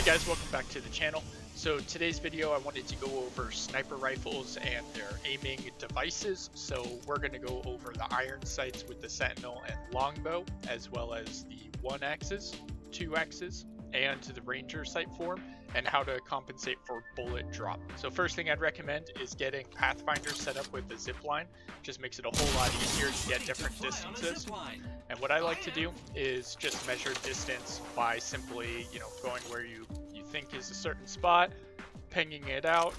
Hey guys, welcome back to the channel. So today's video I wanted to go over sniper rifles and their aiming devices. So we're going to go over the iron sights with the Sentinel and longbow, as well as the 1Xs, 2Xs, and the Ranger sight form, and how to compensate for bullet drop. So first thing I'd recommend is getting Pathfinder set up with the zip line. Just makes it a whole lot easier to get different distances. And what I like to do is just measure distance by simply, you know, going where you, you think is a certain spot, pinging it out,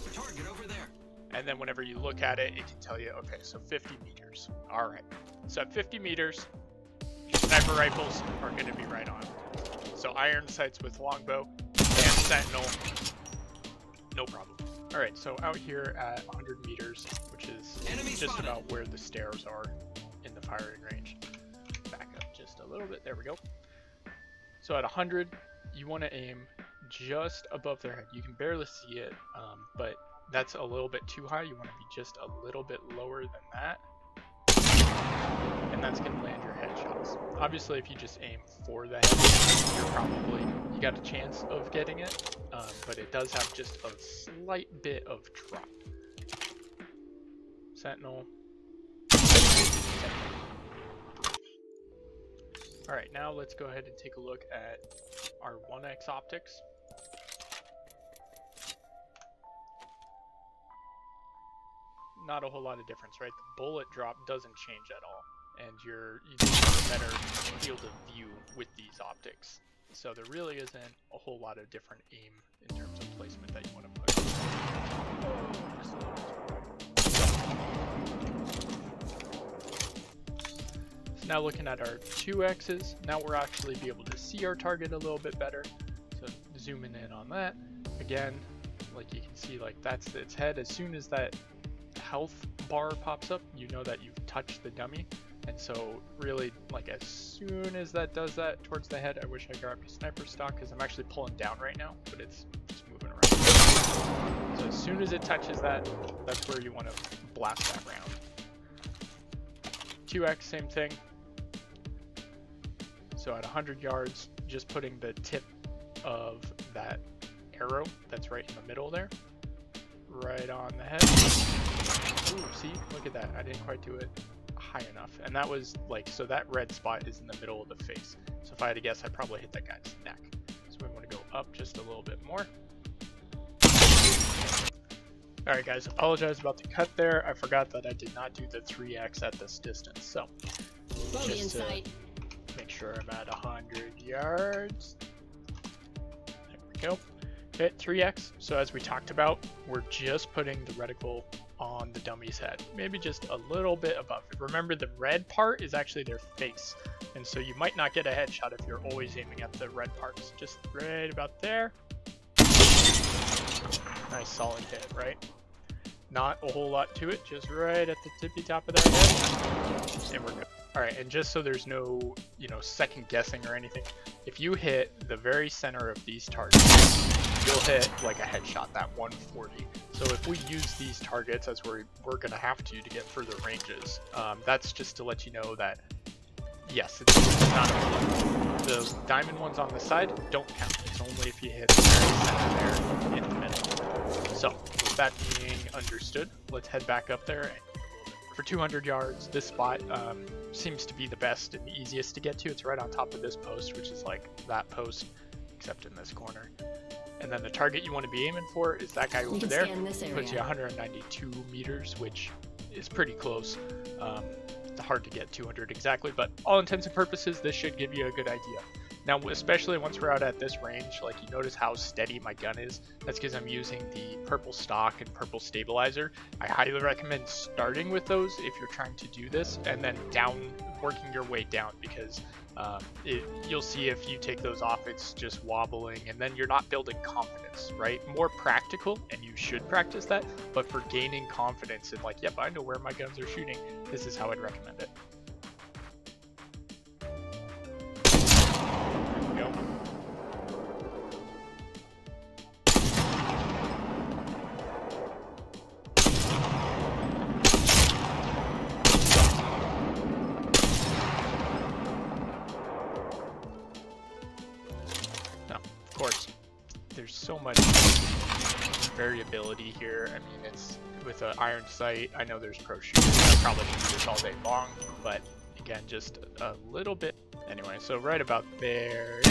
and then whenever you look at it, it can tell you, okay, so 50 meters. All right. So at 50 meters, sniper rifles are going to be right on. So iron sights with longbow and sentinel, no problem. All right, so out here at 100 meters, which is Enemy just spotted. about where the stairs are in the firing range. Back up just a little bit, there we go. So at 100, you want to aim just above their head. You can barely see it, um, but that's a little bit too high. You want to be just a little bit lower than that and that's going to land your headshots. Obviously, if you just aim for headshot, you're probably, you got a chance of getting it, um, but it does have just a slight bit of drop. Sentinel. Alright, now let's go ahead and take a look at our 1x optics. Not a whole lot of difference, right? The bullet drop doesn't change at all and you're you a better field of view with these optics. So there really isn't a whole lot of different aim in terms of placement that you want to put. So now looking at our 2x's, now we're actually be able to see our target a little bit better. So zooming in on that, again, like you can see like that's its head. As soon as that health bar pops up, you know that you've touched the dummy. And so really, like as soon as that does that towards the head, I wish I grabbed a sniper stock because I'm actually pulling down right now, but it's just moving around. So as soon as it touches that, that's where you want to blast that round. 2x, same thing. So at 100 yards, just putting the tip of that arrow that's right in the middle there, right on the head. Ooh, see, look at that. I didn't quite do it high enough. And that was like, so that red spot is in the middle of the face. So if I had to guess, I'd probably hit that guy's neck. So we want to go up just a little bit more. Alright guys, apologize about the cut there. I forgot that I did not do the 3x at this distance. So, just to make sure I'm at 100 yards. There we go. Okay, 3x. So as we talked about, we're just putting the reticle on the dummy's head, maybe just a little bit above. Remember the red part is actually their face, and so you might not get a headshot if you're always aiming at the red parts. Just right about there. Nice solid hit, right? Not a whole lot to it, just right at the tippy top of their head, and we're good. All right, and just so there's no, you know, second guessing or anything, if you hit the very center of these targets, you'll hit like a headshot, that 140. So if we use these targets as we're, we're gonna have to to get further ranges, um, that's just to let you know that, yes, it's, it's not a The diamond ones on the side don't count. It's only if you hit the very center there in the middle. So with that being understood, let's head back up there for 200 yards. This spot um, seems to be the best and the easiest to get to. It's right on top of this post, which is like that post, except in this corner. And then the target you want to be aiming for is that guy over there. Puts you 192 meters, which is pretty close. Um, it's hard to get 200 exactly, but all intents and purposes, this should give you a good idea. Now, especially once we're out at this range, like you notice how steady my gun is. That's because I'm using the purple stock and purple stabilizer. I highly recommend starting with those if you're trying to do this, and then down, working your way down because um, it, you'll see if you take those off, it's just wobbling, and then you're not building confidence, right? More practical, and you should practice that, but for gaining confidence and like, yep, I know where my guns are shooting, this is how I'd recommend it. So much variability here. I mean, it's with an iron sight. I know there's pro shooters that probably can do this all day long, but again, just a little bit. Anyway, so right about there.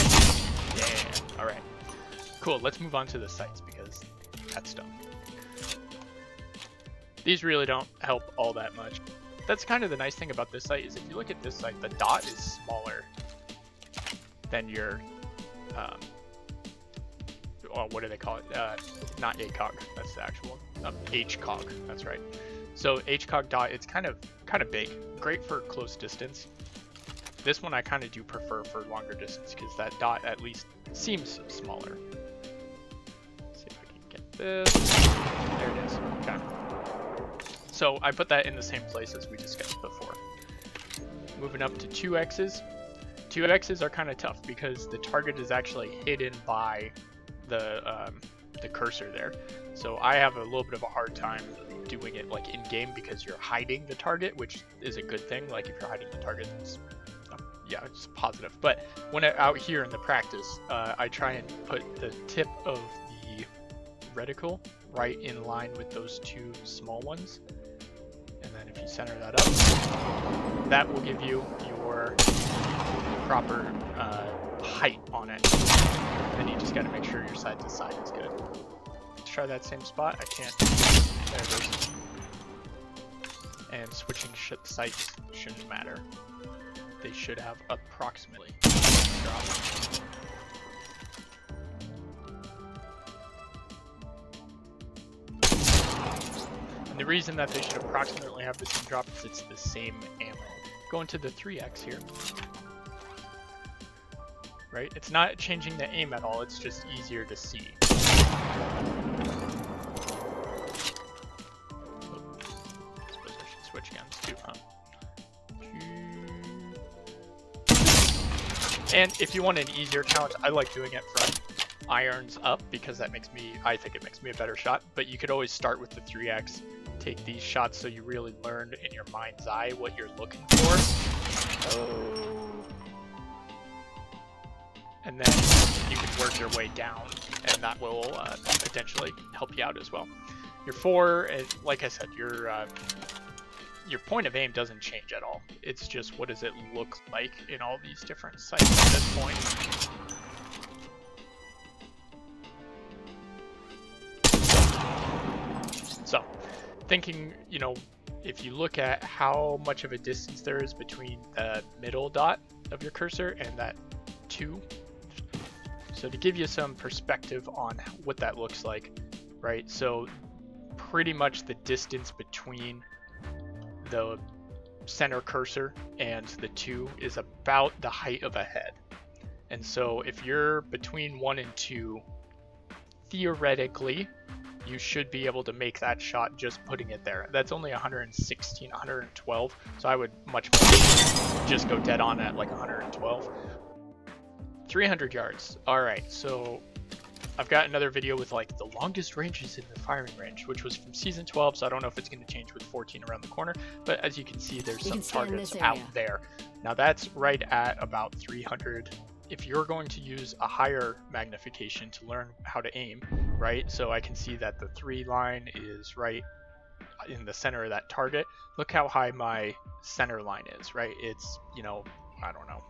Yeah. All right. Cool. Let's move on to the sights because that's done. These really don't help all that much. That's kind of the nice thing about this sight is if you look at this sight, the dot is smaller than your, um, well, what do they call it? Uh, not ACOG, that's the actual one. Um, HCOG, that's right. So HCOG dot, it's kind of kind of big, great for close distance. This one I kind of do prefer for longer distance because that dot at least seems smaller. Let's see if I can get this. There it is. Okay. So I put that in the same place as we discussed before. Moving up to 2x's. 2x's are kind of tough because the target is actually hidden by the um, the cursor there. So I have a little bit of a hard time doing it like in game because you're hiding the target, which is a good thing. Like if you're hiding the target, it's um, yeah, it's positive. But when out here in the practice, uh, I try and put the tip of the reticle right in line with those two small ones and then if you center that up, that will give you your proper uh, height on it. Then you just got to make sure your side to side is good. Let's try that same spot. I can't. There it is. And switching sh sights shouldn't matter. They should have approximately. And the reason that they should approximately have the same drop is it's the same ammo. Going to the 3x here. Right? It's not changing the aim at all, it's just easier to see. And if you want an easier challenge, I like doing it from irons up because that makes me, I think it makes me a better shot, but you could always start with the 3x take these shots so you really learn in your mind's eye what you're looking for. Oh. And then you can work your way down, and that will uh, potentially help you out as well. Your four, like I said, your uh, your point of aim doesn't change at all. It's just what does it look like in all these different sights at this point. So, thinking, you know, if you look at how much of a distance there is between the middle dot of your cursor and that two. So to give you some perspective on what that looks like, right? So pretty much the distance between the center cursor and the two is about the height of a head. And so if you're between one and two, theoretically, you should be able to make that shot just putting it there. That's only 116, 112, so I would much more just go dead on at like 112. 300 yards. All right, so I've got another video with like the longest ranges in the firing range, which was from season 12, so I don't know if it's going to change with 14 around the corner, but as you can see, there's you some targets out there. Now that's right at about 300 if you're going to use a higher magnification to learn how to aim, right? So I can see that the three line is right in the center of that target. Look how high my center line is, right? It's, you know, I don't know,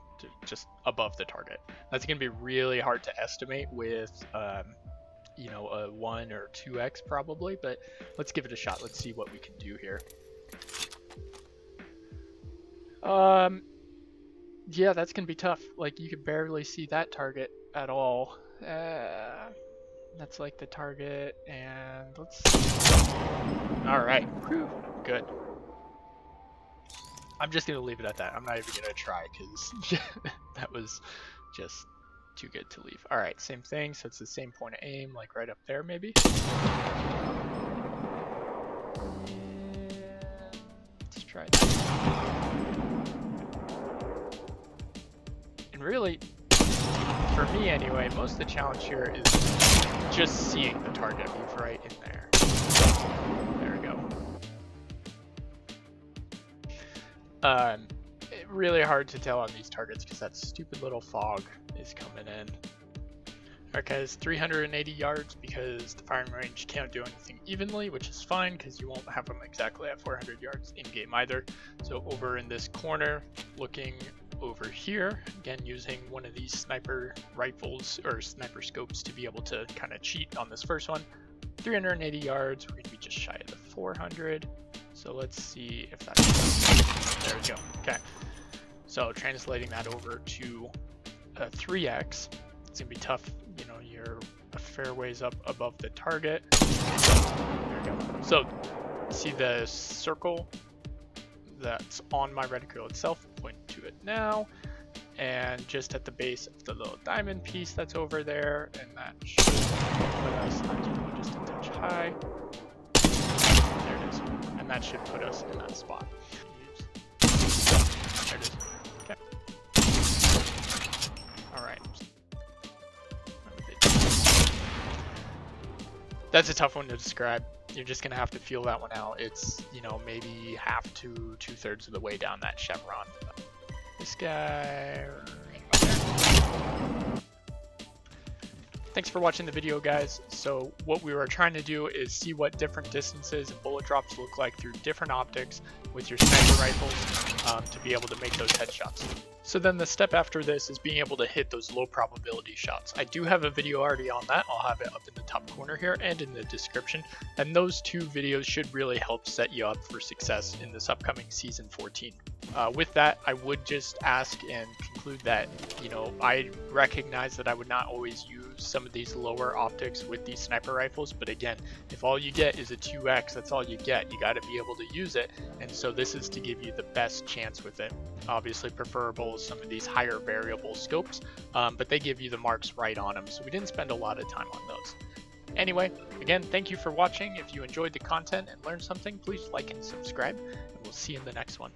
just above the target. That's going to be really hard to estimate with, um, you know, a 1 or 2x probably, but let's give it a shot. Let's see what we can do here. Um, yeah, that's gonna be tough. Like you could barely see that target at all. Uh, that's like the target, and let's. All right, good. I'm just gonna leave it at that. I'm not even gonna try because that was just too good to leave. All right, same thing. So it's the same point of aim, like right up there, maybe. let's try that. And really, for me anyway, most of the challenge here is just seeing the target move right in there. There Um, really hard to tell on these targets because that stupid little fog is coming in. Arca 380 yards because the firing range can't do anything evenly, which is fine because you won't have them exactly at 400 yards in game either. So over in this corner, looking over here, again using one of these sniper rifles or sniper scopes to be able to kind of cheat on this first one. 380 yards, we're going to be just shy of the 400. So let's see if that's, there we go, okay. So translating that over to a 3x, it's gonna be tough, you know, you're a fair ways up above the target. There we go. So see the circle that's on my reticle itself, point to it now, and just at the base of the little diamond piece that's over there, and that should put us just a touch high. That should put us in that spot. Okay. Alright. That's a tough one to describe. You're just gonna have to feel that one out. It's, you know, maybe half to two thirds of the way down that chevron. This guy Thanks for watching the video guys. So what we were trying to do is see what different distances and bullet drops look like through different optics with your sniper rifles um, to be able to make those headshots. So then the step after this is being able to hit those low probability shots. I do have a video already on that. I'll have it up in the top corner here and in the description. And those two videos should really help set you up for success in this upcoming season 14. Uh, with that, I would just ask and conclude that, you know, I recognize that I would not always use some of these lower optics with these sniper rifles, but again, if all you get is a 2x, that's all you get. You got to be able to use it, and so this is to give you the best chance with it. Obviously preferable is some of these higher variable scopes, um, but they give you the marks right on them, so we didn't spend a lot of time on those. Anyway, again, thank you for watching. If you enjoyed the content and learned something, please like and subscribe, and we'll see you in the next one.